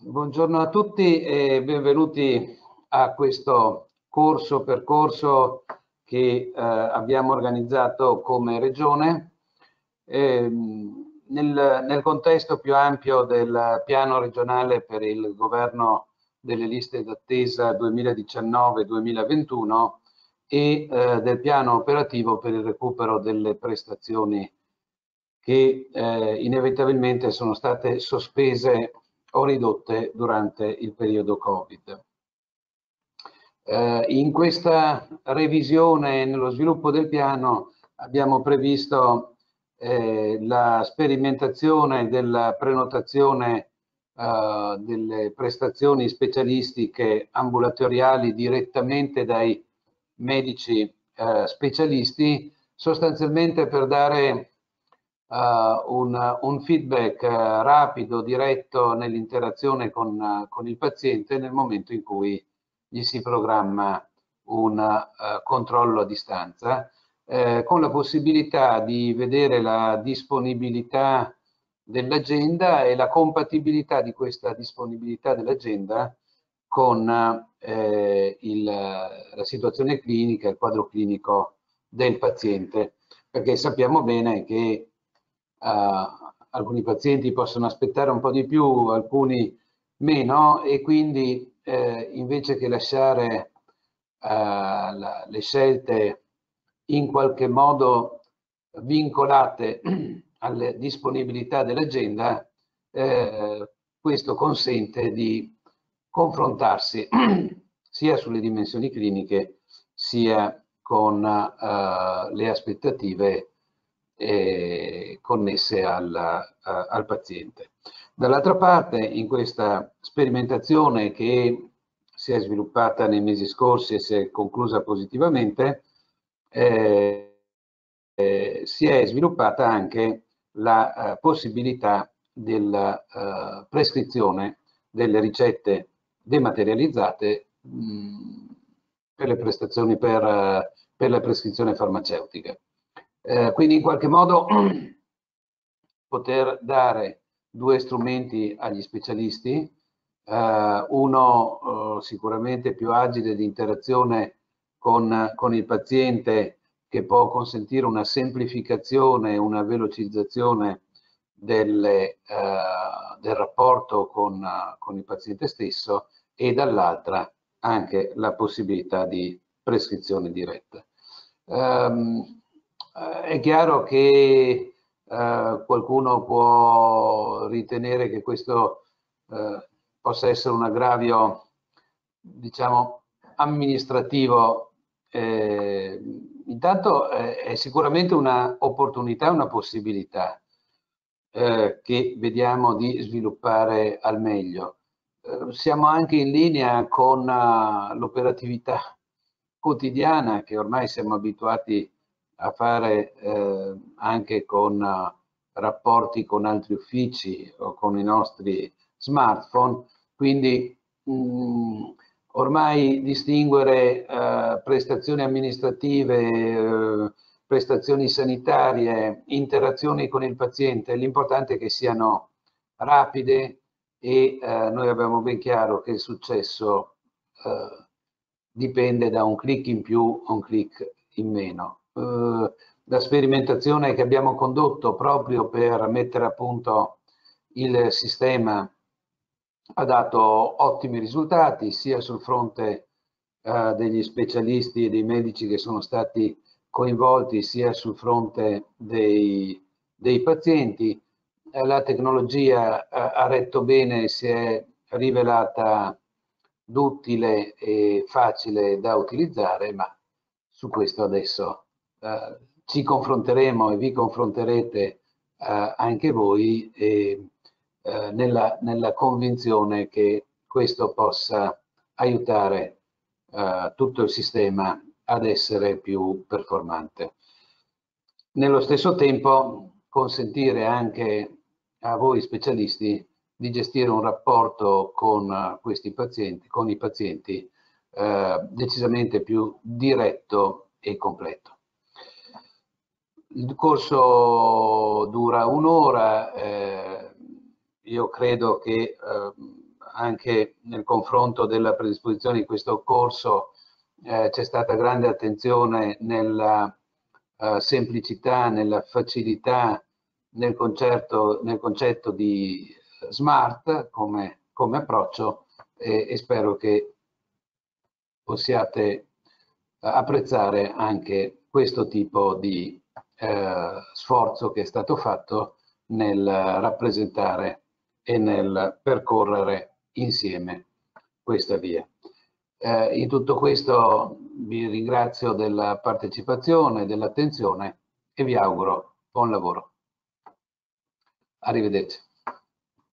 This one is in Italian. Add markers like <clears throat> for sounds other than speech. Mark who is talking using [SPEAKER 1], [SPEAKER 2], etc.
[SPEAKER 1] Buongiorno a tutti e benvenuti a questo corso percorso che eh, abbiamo organizzato come regione. Eh, nel, nel, contesto più ampio del piano regionale per il governo delle liste d'attesa 2019-2021 e eh, del piano operativo per il recupero delle prestazioni che eh, inevitabilmente sono state sospese o ridotte durante il periodo Covid. Eh, in questa revisione e nello sviluppo del piano abbiamo previsto eh, la sperimentazione della prenotazione eh, delle prestazioni specialistiche ambulatoriali direttamente dai medici eh, specialisti, sostanzialmente per dare uh, un, un, feedback uh, rapido, diretto nell'interazione con, uh, con, il paziente nel momento in cui gli si programma un controllo a distanza, con la possibilità di vedere la disponibilità dell'agenda e la compatibilità di questa disponibilità dell'agenda con eh, il, la situazione clinica, il quadro clinico del paziente, perché sappiamo bene che alcuni pazienti possono aspettare un po' di più, alcuni meno e quindi eh, invece che lasciare uh, la, le scelte in qualche modo vincolate <clears throat> alle disponibilità dell'agenda, eh, questo consente di confrontarsi <clears throat> sia sulle dimensioni cliniche sia con uh, le aspettative eh, connesse al, a, al paziente. Dall'altra parte, in questa sperimentazione che si è sviluppata nei mesi scorsi e si è conclusa positivamente, eh, eh, si è sviluppata anche la uh, possibilità della uh, prescrizione delle ricette dematerializzate mh, per le prestazioni per, uh, per la prescrizione farmaceutica. Eh, quindi in qualche modo <clears throat> poter dare due strumenti agli specialisti, eh, uno eh, sicuramente più agile di interazione con, con, il paziente che può consentire una semplificazione, una velocizzazione delle, eh, del rapporto con, con, il paziente stesso e dall'altra anche la possibilità di prescrizione diretta. Um, è chiaro che eh, qualcuno può ritenere che questo eh, possa essere un aggravio, diciamo, amministrativo. Eh, intanto è sicuramente un'opportunità, una possibilità eh, che vediamo di sviluppare al meglio. Eh, siamo anche in linea con l'operatività quotidiana che ormai siamo abituati a a fare eh, anche con uh, rapporti con altri uffici o con i nostri smartphone, quindi mh, mm, ormai distinguere uh, prestazioni amministrative, uh, prestazioni sanitarie, interazioni con il paziente, l'importante è che siano rapide e noi abbiamo ben chiaro che il successo dipende da un clic in più o un clic in meno. Eh, la sperimentazione che abbiamo condotto proprio per mettere a punto il sistema ha dato ottimi risultati sia sul fronte eh, degli specialisti e dei medici che sono stati coinvolti sia sul fronte dei, dei pazienti. Eh, la tecnologia eh, ha retto bene, si è rivelata duttile e facile da utilizzare, ma su questo adesso eh, ci confronteremo e vi confronterete eh, anche voi e, eh, nella, nella, convinzione che questo possa aiutare tutto il sistema ad essere più performante. Nello stesso tempo consentire anche a voi specialisti di gestire un rapporto con questi pazienti, con i pazienti, eh, decisamente più diretto e completo. Il corso dura un'ora, eh, io credo che eh, anche nel confronto della predisposizione di questo corso eh, c'è stata grande attenzione nella eh, semplicità, nella facilità, nel, concerto, nel concetto di smart come, come approccio e, e, spero che possiate apprezzare anche questo tipo di eh, sforzo che è stato fatto nel rappresentare e nel percorrere insieme questa via. Eh, in tutto questo vi ringrazio della partecipazione, dell'attenzione e vi auguro buon lavoro. Arrivederci.